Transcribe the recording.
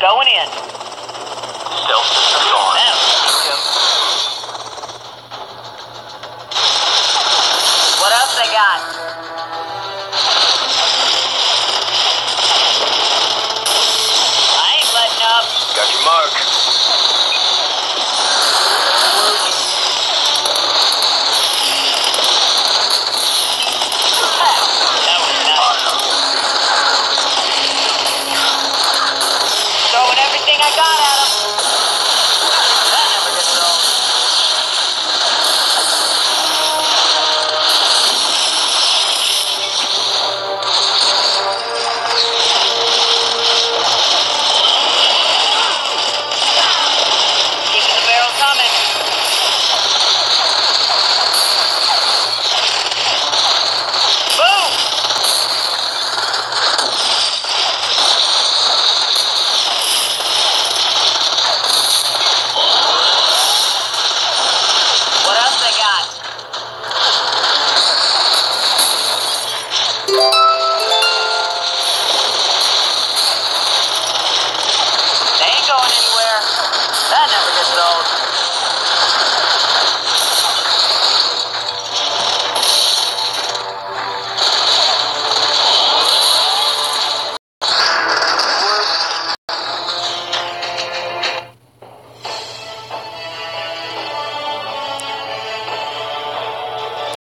going in. Stealth system on. Everything I corazones.